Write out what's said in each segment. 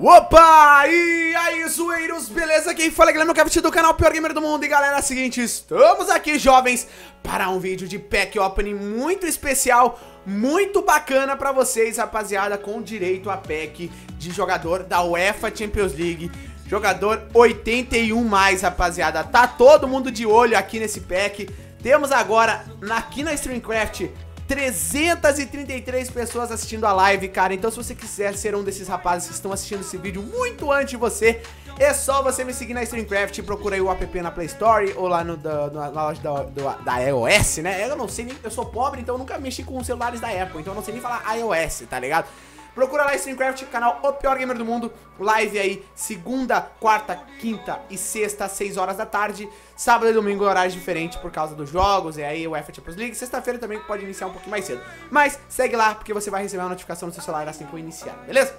Opa! E aí, zoeiros, beleza? Quem fala é Guilherme Cavite do canal Pior Gamer do Mundo. E galera, é o seguinte, estamos aqui, jovens, para um vídeo de pack opening muito especial, muito bacana pra vocês, rapaziada, com direito a pack de jogador da UEFA Champions League. Jogador 81+, mais, rapaziada. Tá todo mundo de olho aqui nesse pack. Temos agora, aqui na Streamcraft, 333 pessoas assistindo a live, cara. Então se você quiser ser um desses rapazes que estão assistindo esse vídeo muito antes de você, é só você me seguir na Streamcraft, procura aí o app na Play Store ou lá no, da, na loja da, do, da iOS, né? Eu não sei nem, eu sou pobre, então eu nunca mexi com celulares da Apple, então eu não sei nem falar iOS, tá ligado? Procura lá Streamcraft, canal O Pior Gamer do Mundo. Live aí, segunda, quarta, quinta e sexta, 6 horas da tarde. Sábado e domingo, horário diferente por causa dos jogos. E aí, o UEFA Champions League. Sexta-feira também pode iniciar um pouquinho mais cedo. Mas segue lá, porque você vai receber uma notificação no seu celular assim que eu iniciar, beleza?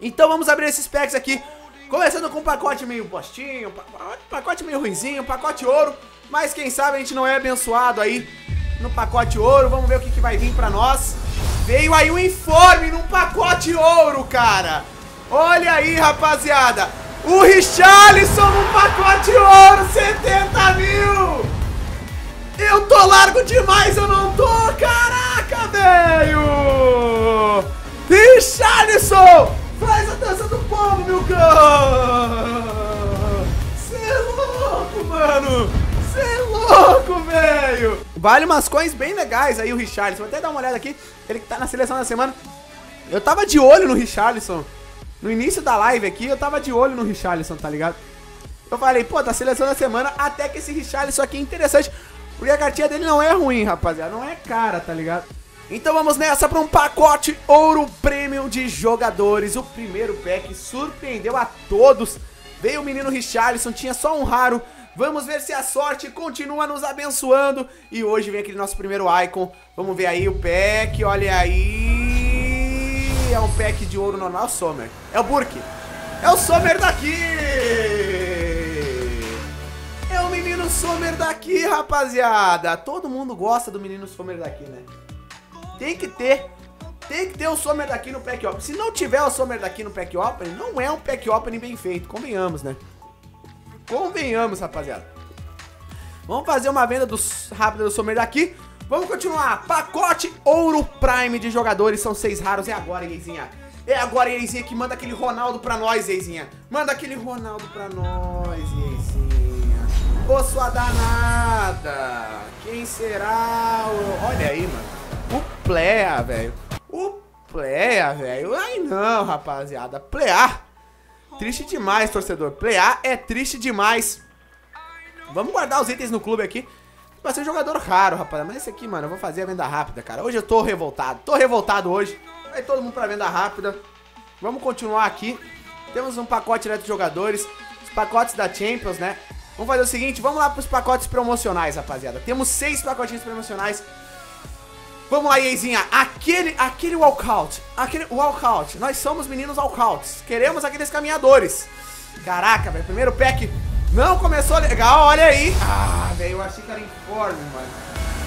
Então vamos abrir esses packs aqui. Começando com um pacote meio postinho, pacote meio ruimzinho, um pacote ouro. Mas quem sabe a gente não é abençoado aí no pacote ouro. Vamos ver o que, que vai vir pra nós. Veio aí um informe num pacote ouro, cara. Olha aí, rapaziada. O Richarlison num pacote ouro, 70 mil. Eu tô largo demais, eu não tô. Caraca, velho. Richarlison, faz a dança do povo, meu cão. Você é louco, mano. Você é louco, velho. Vale umas coins bem legais aí o Richarlison. Vou até dar uma olhada aqui. Ele que tá na seleção da semana. Eu tava de olho no Richarlison. No início da live aqui, eu tava de olho no Richarlison, tá ligado? Eu falei, pô, tá seleção da semana, até que esse Richarlison aqui é interessante. Porque a cartinha dele não é ruim, rapaziada. Não é cara, tá ligado? Então vamos nessa para um pacote ouro premium de jogadores. O primeiro pack surpreendeu a todos. Veio o menino Richarlison, tinha só um raro. Vamos ver se a sorte continua nos abençoando. E hoje vem aquele nosso primeiro icon. Vamos ver aí o pack, olha aí. É um pack de ouro normal, Sommer. É o Burke. É o Sommer daqui. É o menino Sommer daqui, rapaziada. Todo mundo gosta do menino Sommer daqui, né? Tem que ter. Tem que ter o Sommer daqui no pack opening. Se não tiver o Sommer daqui no pack opening, não é um pack opening bem feito. Convenhamos, né? Convenhamos, rapaziada. Vamos fazer uma venda dos rápida do Sommer daqui. Vamos continuar. Pacote Ouro Prime de jogadores. São seis raros. É agora, Eizinha. É agora, Eizinha, que manda aquele Ronaldo pra nós, Eizinha. Manda aquele Ronaldo pra nós, Eizinha. Ô, sua danada. Quem será o... Olha aí, mano. O Plea, velho. O Plea, velho. Ai, não, rapaziada. Plea. Triste demais, torcedor. Playar é triste demais. Vamos guardar os itens no clube aqui. Vai ser um jogador raro, rapaz. Mas esse aqui, mano, eu vou fazer a venda rápida, cara. Hoje eu tô revoltado. Tô revoltado hoje. Vai todo mundo pra venda rápida. Vamos continuar aqui. Temos um pacote direto de jogadores. Os pacotes da Champions, né? Vamos fazer o seguinte, vamos lá pros pacotes promocionais, rapaziada. Temos seis pacotinhos promocionais. Vamos lá, Eizinha. Aquele, aquele walkout. Aquele walkout. Nós somos meninos walkouts. Queremos aqueles caminhadores. Caraca, velho. Primeiro pack não começou legal. Olha aí. Ah, velho. Eu achei que era informe, mano.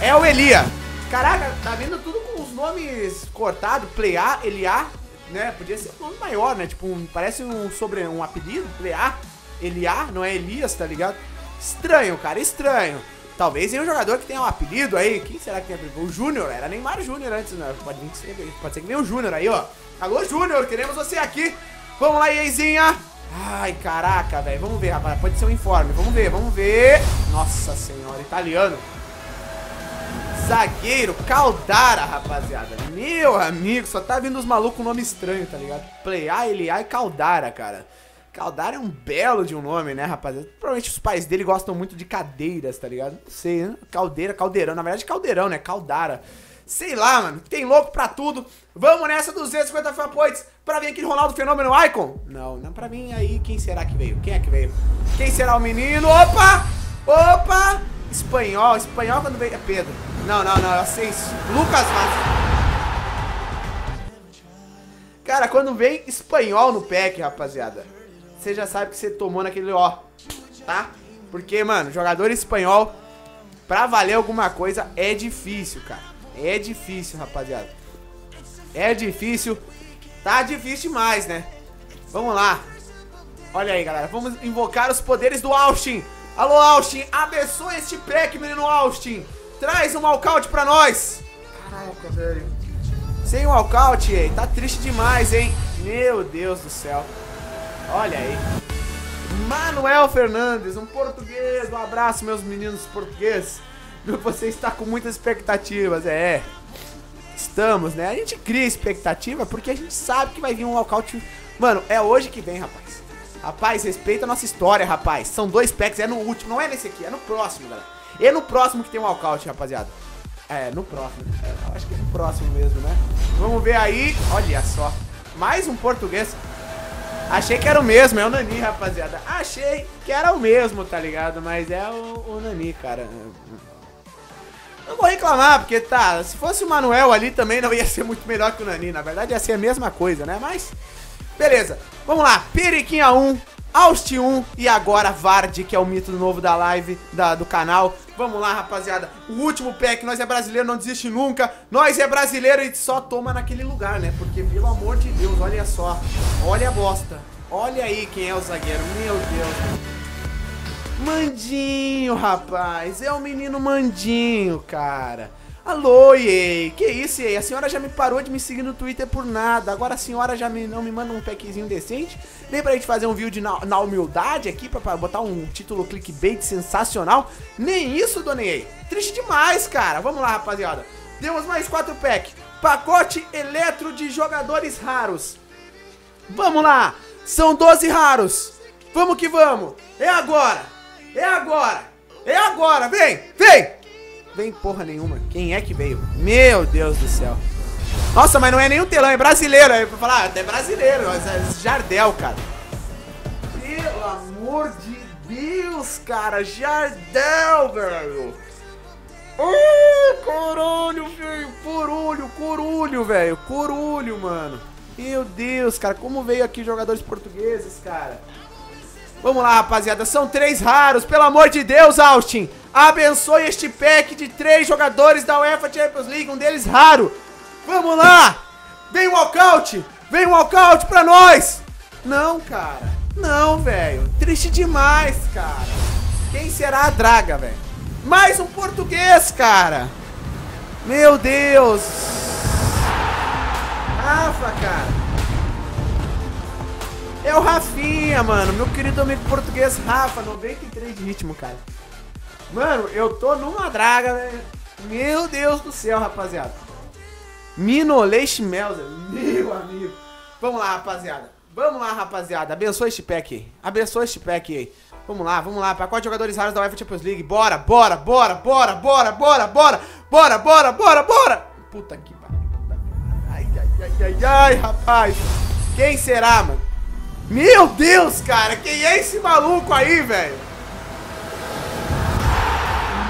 É o Elia. Caraca, tá vindo tudo com os nomes cortados. Playar, Elia, né? Podia ser um nome maior, né? Tipo, um, parece um sobre um apelido. Playar, Elia, não é Elias, tá ligado? Estranho, cara. Estranho. Talvez tenha um jogador que tenha um apelido aí. Quem será que tem apelido? O Júnior. Era Neymar Júnior antes, né? Pode, pode ser que venha o Júnior aí, ó. Alô, Júnior. Queremos você aqui. Vamos lá, Eizinha. Ai, caraca, velho. Vamos ver, rapaz. Pode ser um informe. Vamos ver, vamos ver. Nossa senhora, italiano. Zagueiro, Caldara, rapaziada. Meu amigo, só tá vindo os malucos com nome estranho, tá ligado? Playar, Eliá e Caldara, cara. Caldara é um belo de um nome, né, rapaziada? Provavelmente os pais dele gostam muito de cadeiras, tá ligado? Não sei, né? Caldeira, caldeirão. Na verdade, caldeirão, né? Caldara. Sei lá, mano. Tem louco pra tudo. Vamos nessa 250 fanpoints pra vir aquele Ronaldo Fenômeno Icon? Não, não pra mim. Aí, quem será que veio? Quem é que veio? Quem será o menino? Opa! Opa! Espanhol. Espanhol quando veio... É Pedro. Não, não, não. Eu sei isso. Lucas Vaz. Cara, quando vem espanhol no pack, rapaziada você já sabe que você tomou naquele ó, tá? Porque, mano, jogador espanhol, pra valer alguma coisa, é difícil, cara. É difícil, rapaziada. É difícil. Tá difícil demais, né? Vamos lá. Olha aí, galera. Vamos invocar os poderes do Austin. Alô, Austin. Abençoe este pack, menino Austin. Traz um walkout pra nós. Caraca, velho. Sem um walkout, hein? Tá triste demais, hein? Meu Deus do céu. Olha aí. Manuel Fernandes, um português. Um abraço, meus meninos portugueses. Você está com muitas expectativas, é. Estamos, né? A gente cria expectativa porque a gente sabe que vai vir um walkout. Mano, é hoje que vem, rapaz. Rapaz, respeita a nossa história, rapaz. São dois packs, é no último, não é nesse aqui, é no próximo, galera. É no próximo que tem um walkout, rapaziada. É, no próximo. É, acho que é no próximo mesmo, né? Vamos ver aí. Olha só. Mais um português. Achei que era o mesmo, é o Nani, rapaziada. Achei que era o mesmo, tá ligado? Mas é o, o Nani, cara. Não vou reclamar, porque tá, se fosse o Manuel ali também não ia ser muito melhor que o Nani. Na verdade ia ser a mesma coisa, né? Mas, beleza. Vamos lá, Periquinha 1, Austin 1 e agora Vard, que é o mito novo da live, da, do canal. Vamos lá, rapaziada. O último pack, nós é brasileiro, não desiste nunca. Nós é brasileiro e só toma naquele lugar, né? Porque, pelo amor de Deus, olha só. Olha a bosta. Olha aí quem é o zagueiro. Meu Deus. Mandinho, rapaz. É o menino Mandinho, cara. Alô, EA. Que isso, EA? A senhora já me parou de me seguir no Twitter por nada. Agora a senhora já me, não me manda um packzinho decente. Nem pra gente fazer um vídeo na, na humildade aqui, pra, pra, botar um título clickbait sensacional. Nem isso, dona EA. Triste demais, cara. Vamos lá, rapaziada. Temos mais quatro packs. Pacote eletro de jogadores raros. Vamos lá. São 12 raros. Vamos que vamos. É agora. É agora! É agora! Vem! Vem! Vem porra nenhuma. Quem é que veio? Meu Deus do céu. Nossa, mas não é nenhum telão, é brasileiro. Aí pra falar, ah, é brasileiro, é Jardel, cara. Pelo amor de Deus, cara. Jardel, velho. Oh, corolho, velho. Corolho, corolho, velho. Corolho, mano. Meu Deus, cara. Como veio aqui jogadores portugueses, cara. Vamos lá, rapaziada. São três raros. Pelo amor de Deus, Austin. Abençoe este pack de três jogadores da UEFA Champions League. Um deles raro. Vamos lá. Vem o walkout. Vem o walkout pra nós. Não, cara. Não, velho. Triste demais, cara. Quem será a draga, velho? Mais um português, cara. Meu Deus. Rafa, cara. É o Rafinha, mano. Meu querido amigo português Rafa, 93 de ritmo, cara. Mano, eu tô numa draga, velho. Meu Deus do céu, rapaziada. Minolei Schmelzer, meu amigo. Vamos lá, rapaziada. Vamos lá, rapaziada. Abençoa este pack aí. Abençoa este pack aí. Vamos lá, vamos lá. Pacote de jogadores raros da UEFA Champions League. Bora, bora, bora, bora, bora, bora, bora. Bora, bora, bora, bora. Puta que pariu. Ai, ai, ai, ai, ai, rapaz. Quem será, mano? Meu Deus, cara, quem é esse maluco aí, velho?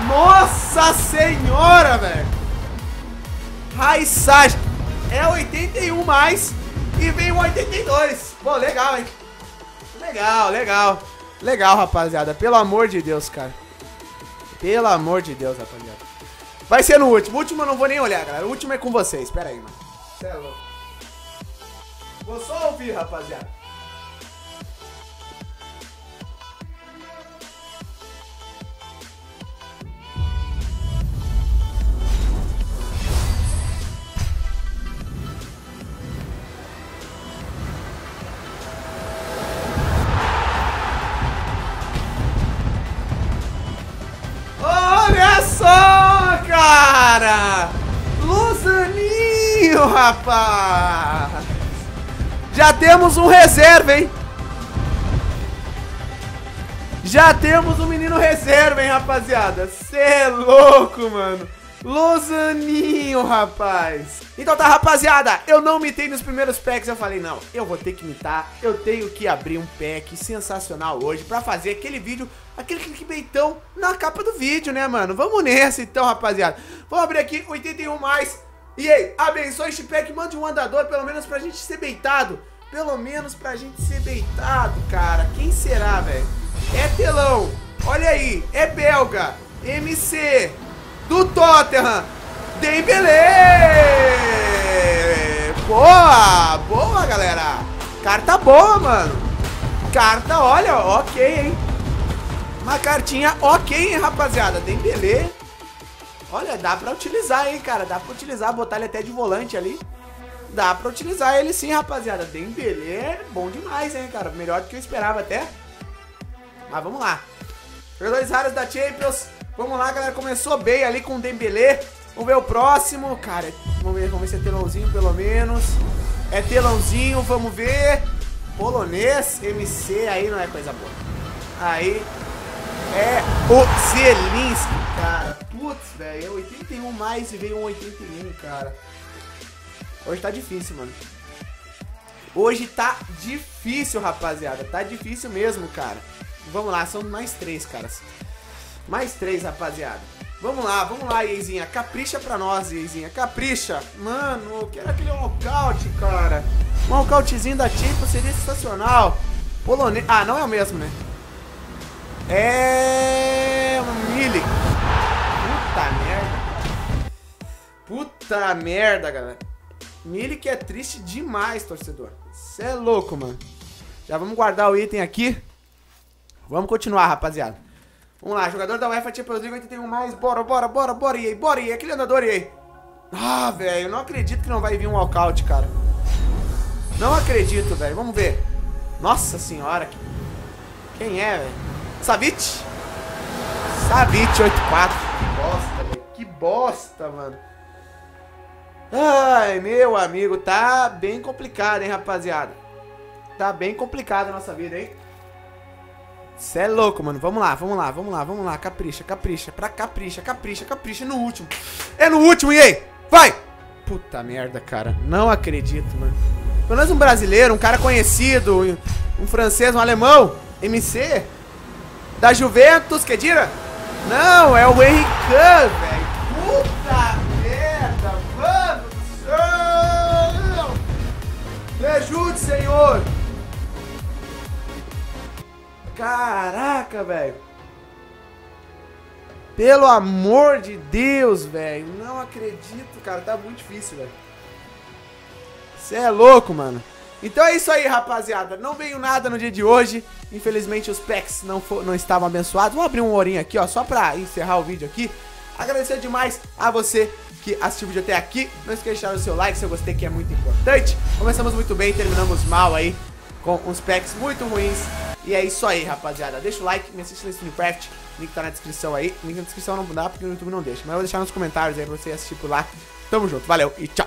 Nossa senhora, velho. Raissage. É 81 mais e vem o 82. Pô, legal, hein? Legal, legal. Legal, rapaziada. Pelo amor de Deus, cara. Pelo amor de Deus, rapaziada. Vai ser no último. O último eu não vou nem olhar, galera. O último é com vocês. Pera aí, mano. Cê é louco. Vou só ouvir, rapaziada. Rapaz! Já temos um reserva, hein? Já temos um menino reserva, hein, rapaziada? Cê é louco, mano! Losaninho, rapaz. Então tá, rapaziada, eu não mitei nos primeiros packs, eu falei, não, eu vou ter que mitar, eu tenho que abrir um pack sensacional hoje pra fazer aquele vídeo, aquele clickbaitão na capa do vídeo, né, mano? Vamos nessa então, rapaziada. Vamos abrir aqui 81 mais. E aí, abençoe este pack, mande um andador, pelo menos pra gente ser beitado. Pelo menos pra gente ser beitado, cara. Quem será, velho? É telão. Olha aí, é belga. MC do Tottenham, Dembélé! Boa, boa, galera! Carta boa, mano. Carta, olha, ok, hein? Uma cartinha ok, hein, rapaziada. Dembele. Olha, dá pra utilizar, hein, cara. Dá pra utilizar, botar ele até de volante ali. Dá pra utilizar ele sim, rapaziada. Dembele é bom demais, hein, cara. Melhor do que eu esperava até. Mas vamos lá. Jogadores raros da Champions. Vamos lá, galera. Começou bem ali com o Dembele. Vamos ver o próximo. Cara, vamos ver, vamos ver se é telãozinho pelo menos. É telãozinho, vamos ver. Polonês, MC, aí não é coisa boa. Aí é o Zelinski, cara. Putz, velho, é 81 mais e veio um 81, cara. Hoje tá difícil, mano. Hoje tá difícil, rapaziada. Tá difícil mesmo, cara. Vamos lá, são mais três, caras. Mais três, rapaziada. Vamos lá, vamos lá, Ieizinha. Capricha pra nós, Ieizinha. Capricha. Mano, eu quero aquele walkout, cara. Um walkoutzinho da Champions seria sensacional. Polonês. Ah, não é o mesmo, né? É. Milik. Puta merda. Puta merda, galera. Milik é triste demais, torcedor. Você é louco, mano. Já vamos guardar o item aqui. Vamos continuar, rapaziada. Vamos lá, jogador da UEFA Champions League 81 mais. Bora, bora, bora, bora, e aí, bora, e aí, aquele andador, e aí. Ah, velho, não acredito que não vai vir um walkout, cara. Não acredito, velho. Vamos ver. Nossa senhora. Quem é, velho? Savic? Savic 84. Que bosta, velho. Que bosta, mano. Ai, meu amigo, tá bem complicado, hein, rapaziada. Tá bem complicado a nossa vida, hein. Cê é louco, mano. Vamos lá, vamos lá, vamos lá, vamos lá. Capricha, capricha. Pra capricha, capricha, capricha. No último. É no último, e aí? Vai! Puta merda, cara. Não acredito, mano. Pelo menos um brasileiro, um cara conhecido, um francês, um alemão. MC. Da Juventus, que dira? Não, é o Henrique, velho. Puta merda, mano do céu. Me ajude, senhor. Caraca, velho. Pelo amor de Deus, velho. Não acredito, cara. Tá muito difícil, velho. Você é louco, mano. Então é isso aí, rapaziada. Não veio nada no dia de hoje. Infelizmente os packs não, for, não estavam abençoados. Vou abrir um ourinho aqui, ó, só pra encerrar o vídeo aqui. Agradecer demais a você que assistiu o vídeo até aqui. Não esqueça de deixar o seu like se eu gostei, que é muito importante. Começamos muito bem, terminamos mal aí, com uns packs muito ruins. E é isso aí, rapaziada. Deixa o like, me assiste no Streamcraft. Link tá na descrição aí. Link na descrição não dá porque o YouTube não deixa. Mas eu vou deixar nos comentários aí pra você assistir por lá. Tamo junto, valeu e tchau.